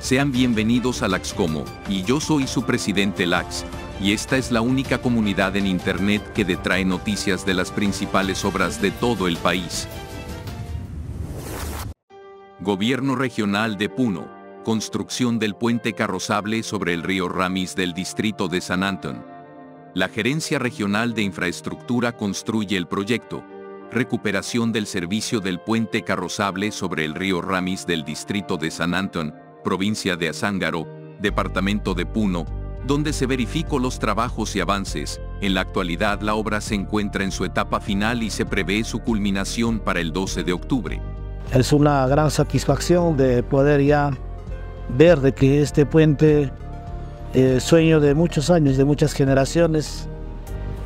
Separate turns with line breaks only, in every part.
Sean bienvenidos a Laxcomo, y yo soy su presidente Lax, y esta es la única comunidad en Internet que detrae noticias de las principales obras de todo el país. Gobierno Regional de Puno. Construcción del puente carrozable sobre el río Ramis del distrito de San Antón. La Gerencia Regional de Infraestructura construye el proyecto. Recuperación del servicio del puente carrozable sobre el río Ramis del distrito de San Antón, provincia de Azángaro, departamento de Puno, donde se verificó los trabajos y avances. En la actualidad la obra se encuentra en su etapa final y se prevé su culminación para el 12 de octubre.
Es una gran satisfacción de poder ya ver de que este puente, eh, sueño de muchos años, de muchas generaciones,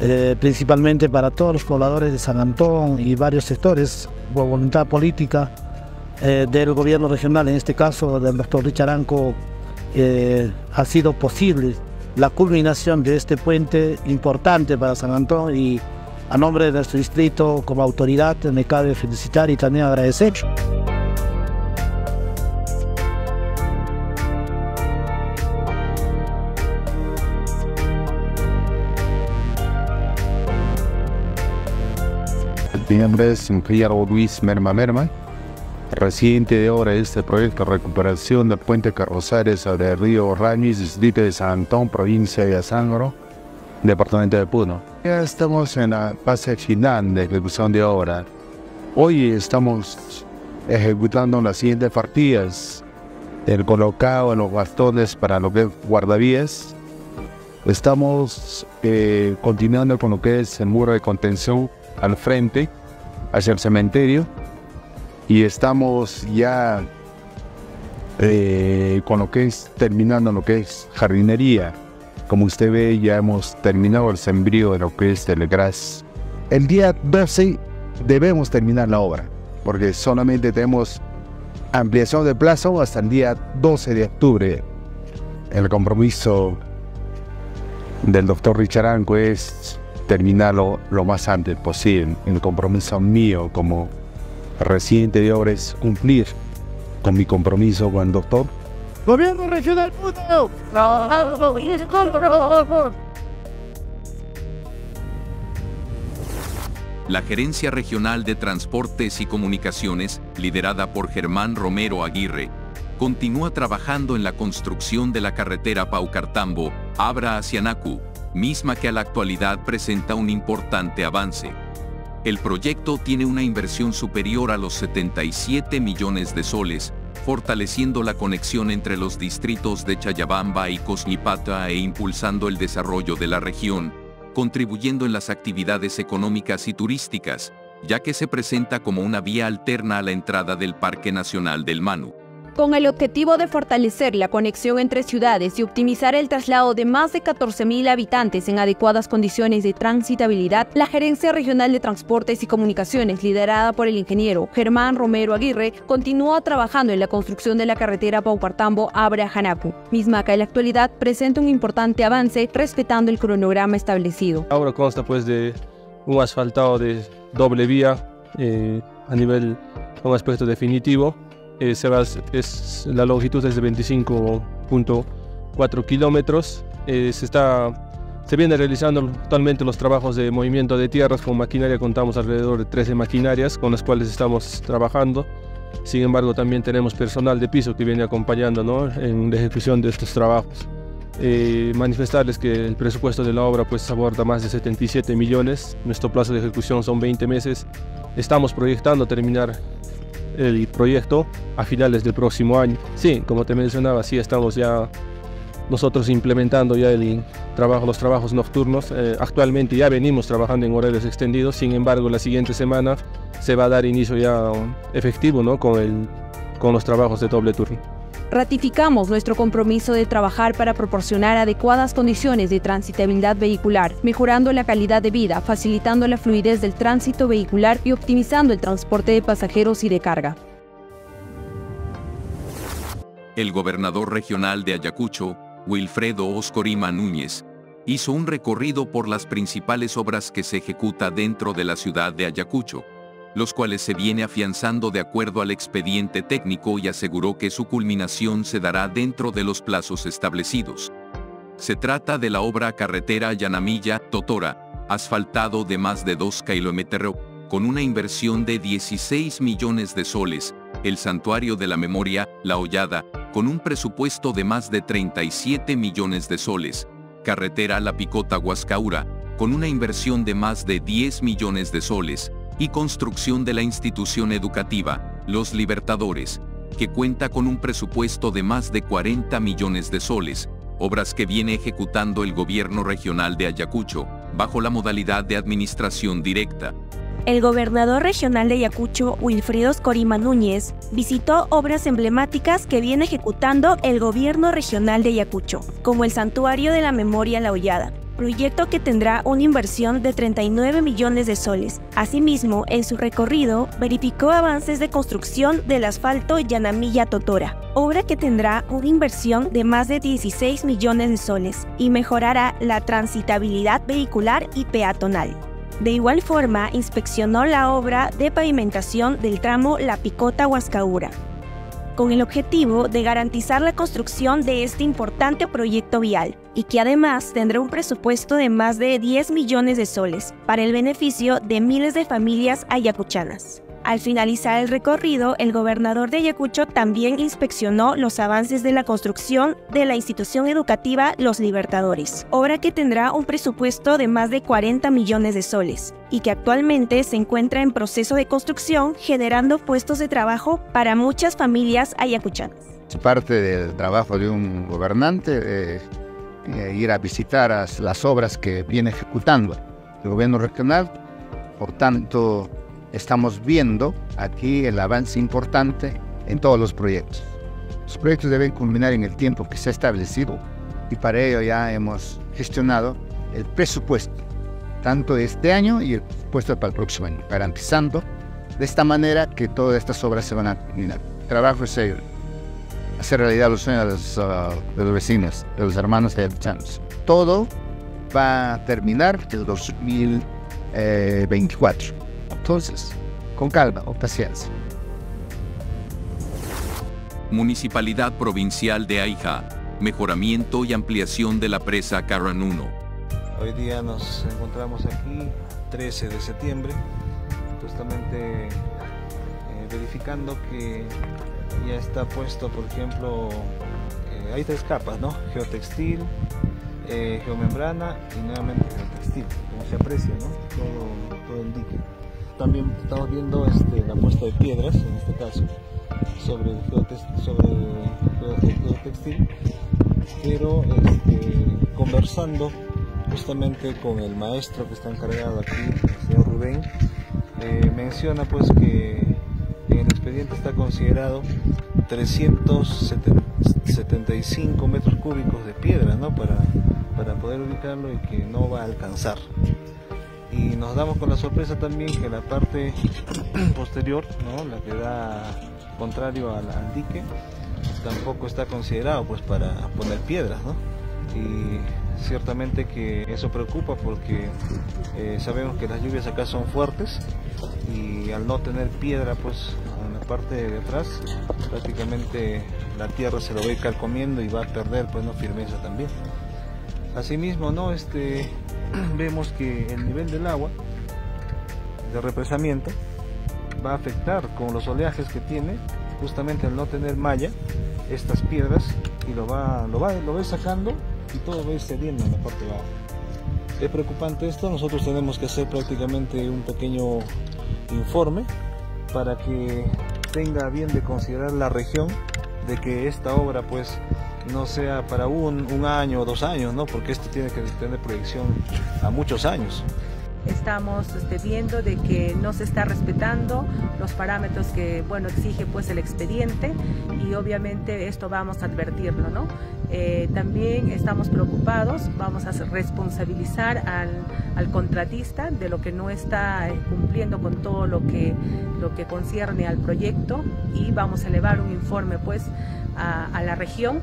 eh, principalmente para todos los pobladores de San Antón y varios sectores, por voluntad política eh, del gobierno regional, en este caso del doctor Richaranco, ha sido posible la culminación de este puente importante para San Antón y a nombre de nuestro distrito como autoridad me cabe felicitar y también agradecer.
Mi nombre es Luis Merma Merma, residente de ahora este proyecto de recuperación del puente carrozares sobre el río Ramis, distrito de San Antón, provincia de Azangro, departamento de Puno. Ya estamos en la fase final de ejecución de obra. Hoy estamos ejecutando las siguientes partidas. El colocado de los bastones para lo que es guardavías. Estamos eh, continuando con lo que es el muro de contención al frente hacia el cementerio y estamos ya eh, con lo que es terminando lo que es jardinería. Como usted ve, ya hemos terminado el sembrío de lo que es el gras. El día 12 debemos terminar la obra, porque solamente tenemos ampliación de plazo hasta el día 12 de octubre. El compromiso del doctor Richaranco es terminarlo lo más antes posible. El compromiso mío como residente de obra es cumplir con mi compromiso con el doctor.
Gobierno regional puto.
La Gerencia Regional de Transportes y Comunicaciones, liderada por Germán Romero Aguirre, continúa trabajando en la construcción de la carretera Paucartambo, Abra hacia Nacu, misma que a la actualidad presenta un importante avance. El proyecto tiene una inversión superior a los 77 millones de soles, fortaleciendo la conexión entre los distritos de Chayabamba y Cosnipata e impulsando el desarrollo de la región, contribuyendo en las actividades económicas y turísticas, ya que se presenta como una vía alterna a la entrada del Parque Nacional del Manu
con el objetivo de fortalecer la conexión entre ciudades y optimizar el traslado de más de 14.000 habitantes en adecuadas condiciones de transitabilidad, la Gerencia Regional de Transportes y Comunicaciones, liderada por el ingeniero Germán Romero Aguirre, continúa trabajando en la construcción de la carretera Paupartambo-Abra-Janapu, misma que en la actualidad presenta un importante avance respetando el cronograma establecido.
Ahora consta pues de un asfaltado de doble vía eh, a nivel, un aspecto definitivo, eh, es, la longitud es de 25.4 kilómetros. Eh, se, está, se viene realizando actualmente los trabajos de movimiento de tierras con maquinaria. Contamos alrededor de 13 maquinarias con las cuales estamos trabajando. Sin embargo, también tenemos personal de piso que viene acompañando en la ejecución de estos trabajos. Eh, manifestarles que el presupuesto de la obra pues aborda más de 77 millones. Nuestro plazo de ejecución son 20 meses. Estamos proyectando terminar el proyecto a finales del próximo año. Sí, como te mencionaba, sí estamos ya nosotros implementando ya el trabajo, los trabajos nocturnos. Eh, actualmente ya venimos trabajando en horarios extendidos, sin embargo la siguiente semana se va a dar inicio ya efectivo ¿no? con, el, con los trabajos de doble turno.
Ratificamos nuestro compromiso de trabajar para proporcionar adecuadas condiciones de transitabilidad vehicular, mejorando la calidad de vida, facilitando la fluidez del tránsito vehicular y optimizando el transporte de pasajeros y de carga.
El gobernador regional de Ayacucho, Wilfredo Oscorima Núñez, hizo un recorrido por las principales obras que se ejecuta dentro de la ciudad de Ayacucho los cuales se viene afianzando de acuerdo al expediente técnico y aseguró que su culminación se dará dentro de los plazos establecidos. Se trata de la obra carretera Yanamilla-Totora, asfaltado de más de 2 kilómetros, con una inversión de 16 millones de soles, el Santuario de la Memoria, La Hollada, con un presupuesto de más de 37 millones de soles, carretera La Picota Huascaura, con una inversión de más de 10 millones de soles, y construcción de la institución educativa, Los Libertadores, que cuenta con un presupuesto de más de 40 millones de soles, obras que viene ejecutando el gobierno regional de Ayacucho, bajo la modalidad de administración directa.
El gobernador regional de Ayacucho, Wilfrido Corima Núñez, visitó obras emblemáticas que viene ejecutando el gobierno regional de Ayacucho, como el Santuario de la Memoria La Hollada, proyecto que tendrá una inversión de 39 millones de soles. Asimismo, en su recorrido, verificó avances de construcción del asfalto Yanamilla-Totora, obra que tendrá una inversión de más de 16 millones de soles y mejorará la transitabilidad vehicular y peatonal. De igual forma, inspeccionó la obra de pavimentación del tramo La Picota-Huascaura, con el objetivo de garantizar la construcción de este importante proyecto vial y que además tendrá un presupuesto de más de 10 millones de soles para el beneficio de miles de familias ayacuchanas. Al finalizar el recorrido, el gobernador de Ayacucho también inspeccionó los avances de la construcción de la institución educativa Los Libertadores, obra que tendrá un presupuesto de más de 40 millones de soles y que actualmente se encuentra en proceso de construcción generando puestos de trabajo para muchas familias ayacuchanas.
Parte del trabajo de un gobernante eh, ir a visitar las obras que viene ejecutando el gobierno regional, por tanto estamos viendo aquí el avance importante en todos los proyectos. Los proyectos deben culminar en el tiempo que se ha establecido y para ello ya hemos gestionado el presupuesto, tanto de este año y el presupuesto para el próximo año, garantizando de esta manera que todas estas obras se van a culminar. El trabajo es hacer realidad los sueños de los, uh, de los vecinos, de los hermanos de habitantes. Todo va a terminar el 2024. Entonces, con calma o paciencia.
Municipalidad Provincial de Aija. Mejoramiento y ampliación de la presa Carran 1.
Hoy día nos encontramos aquí, 13 de septiembre, justamente eh, verificando que ya está puesto, por ejemplo, eh, hay tres capas, ¿no? Geotextil, eh, geomembrana y nuevamente geotextil, como se aprecia, ¿no? Todo, todo el dique también estamos viendo este, la puesta de piedras, en este caso, sobre el geotextil, pero este, conversando justamente con el maestro que está encargado aquí, el señor Rubén, eh, menciona pues que en el expediente está considerado 375 metros cúbicos de piedra ¿no? para, para poder ubicarlo y que no va a alcanzar y nos damos con la sorpresa también que la parte posterior, ¿no? la que da contrario al, dique, tampoco está considerado pues para poner piedras, ¿no? Y ciertamente que eso preocupa porque eh, sabemos que las lluvias acá son fuertes y al no tener piedra pues en la parte de atrás prácticamente la tierra se lo va a ir calcomiendo y va a perder pues no firmeza también. Asimismo, ¿no? Este, vemos que el nivel del agua de represamiento va a afectar con los oleajes que tiene, justamente al no tener malla, estas piedras y lo va, lo va, lo va sacando y todo va a ir cediendo en la parte de abajo. Es preocupante esto, nosotros tenemos que hacer prácticamente un pequeño informe para que tenga bien de considerar la región de que esta obra pues no sea para un, año o dos años, ¿no? porque esto tiene que tener proyección a muchos años.
Estamos este, viendo de que no se está respetando los parámetros que bueno, exige pues, el expediente y obviamente esto vamos a advertirlo. ¿no? Eh, también estamos preocupados, vamos a responsabilizar al, contratista de lo que no está eh, cumpliendo con todo lo que, lo que concierne al proyecto y vamos a elevar un informe pues, a la región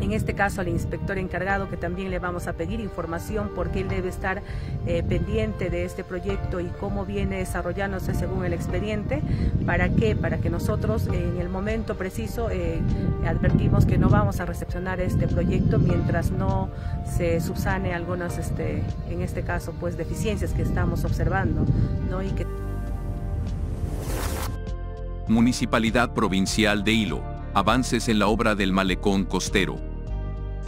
en este caso al inspector encargado que también le vamos a pedir información porque él debe estar eh, pendiente de este proyecto y cómo viene desarrollándose según el expediente. ¿Para qué? Para que nosotros en el momento preciso eh, advertimos que no vamos a recepcionar este proyecto mientras no se subsane algunas, este, en este caso, pues deficiencias que estamos observando, ¿no? Y que
Municipalidad Provincial de Hilo. Avances en la obra del malecón costero.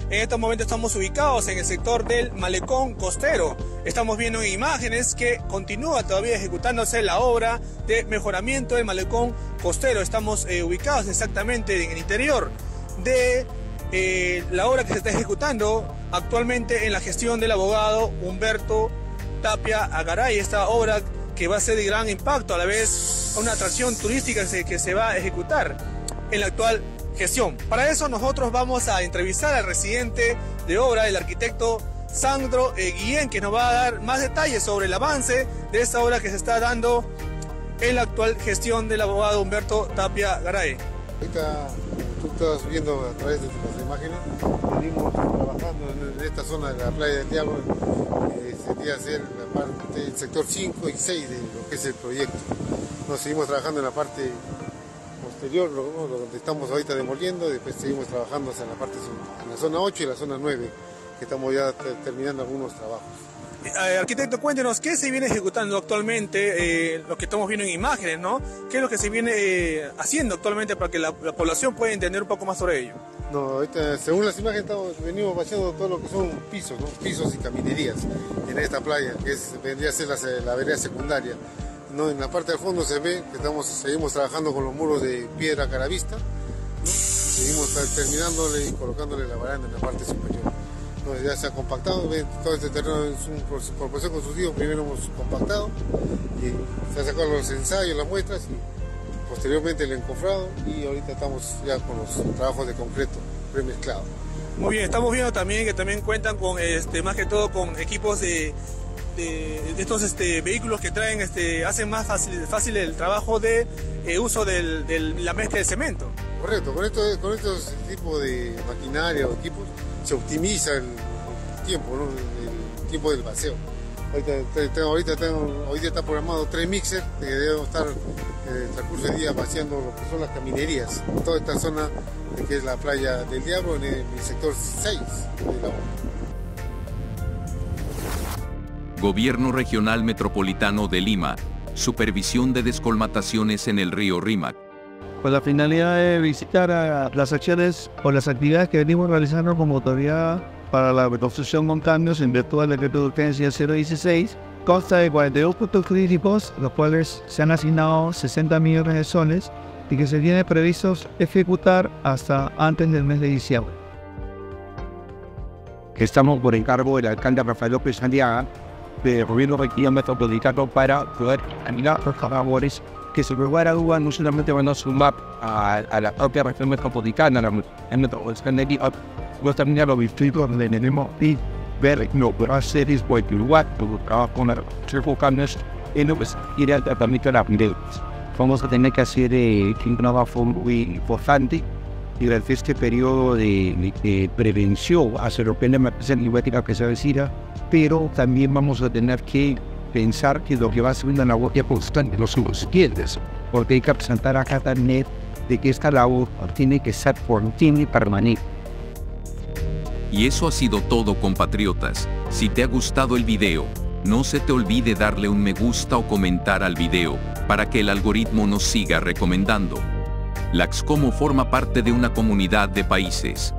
En estos momentos estamos ubicados en el sector del malecón costero. Estamos viendo imágenes que continúa todavía ejecutándose la obra de mejoramiento del malecón costero. Estamos eh, ubicados exactamente en el interior de eh, la obra que se está ejecutando actualmente en la gestión del abogado Humberto Tapia Agaray. Esta obra que va a ser de gran impacto, a la vez una atracción turística que se, que se va a ejecutar en la actual gestión. Para eso nosotros vamos a entrevistar al residente de obra, el arquitecto Sandro eh, Guillén, que nos va a dar más detalles sobre el avance de esta obra que se está dando en la actual gestión del abogado Humberto Tapia Garay.
Ahorita tú estás viendo a través de las imágenes, venimos trabajando en esta zona de la playa del Diablo, eh, sería ser la parte del sector 5 y 6 de lo que es el proyecto. Nos seguimos trabajando en la parte posterior, donde estamos ahorita demoliendo, después seguimos trabajando en la parte en la zona 8 y la zona 9, que estamos ya terminando algunos trabajos.
Eh, arquitecto, cuéntenos qué se viene ejecutando actualmente, eh, lo que estamos viendo en imágenes, ¿no? ¿Qué es lo que se viene eh, haciendo actualmente para que la, la, población pueda entender un poco más sobre ello?
No, ahorita, según las imágenes, estamos, venimos vaciando todo lo que son pisos, ¿no? pisos y caminerías en esta playa, que es, vendría a ser la, la vereda secundaria. ¿No? En la parte del fondo se ve que estamos, seguimos trabajando con los muros de piedra caravista, ¿no? seguimos terminándole y colocándole la baranda en la parte superior ya se ha compactado, todo este terreno es un proceso constructivo, primero hemos compactado y se han sacado los ensayos, las muestras y posteriormente el encofrado y ahorita estamos ya con los trabajos de concreto premezclado.
Muy bien, estamos viendo también que también cuentan con, este, más que todo, con equipos de, de, estos este, vehículos que traen, este, hacen más fácil, fácil el trabajo de eh, uso de la mezcla de cemento.
Correcto, con, esto, con estos tipos de maquinaria o equipos se optimiza el tiempo, el tiempo del paseo. Ahorita, ahorita, tengo, día está programado tres mixers que debemos estar en el transcurso del día vaciando lo que son las caminerías, toda esta zona que es la playa del Diablo en el, sector 6 de la
Gobierno Regional Metropolitano de Lima, supervisión de descolmataciones en el río Rímac.
Con la finalidad de visitar a las acciones o las actividades que venimos realizando como autoridad para la reconstrucción con cambios en virtud del decreto de urgencia 016, consta de 42 puntos críticos, los cuales se han asignado 60 millones de soles y que se tiene previsto ejecutar hasta antes del mes de diciembre.
Estamos por encargo del alcalde Rafael López Santiago del gobierno regional metropolitano para poder terminar los labores que se lugar a duda no solamente van a sumar a, a la propia región metropolitana, la metropolitana de sino también a los distritos donde tenemos y ver no pero hacer es pues lugar trabajo con los y no pues ir al tratamiento de las vamos a tener que hacer eh, un trabajo muy importante durante este periodo de, de prevención hacia lo que es la emergencia climática que se avecina, pero también vamos a tener que pensar que lo que va a ser una labor ya constante los siguientes, porque hay que presentar a cada net de que esta labor tiene que ser continua y permanente.
Y eso ha sido todo compatriotas. Si te ha gustado el video, no se te olvide darle un me gusta o comentar al video, para que el algoritmo nos siga recomendando. Laxcomo forma parte de una comunidad de países.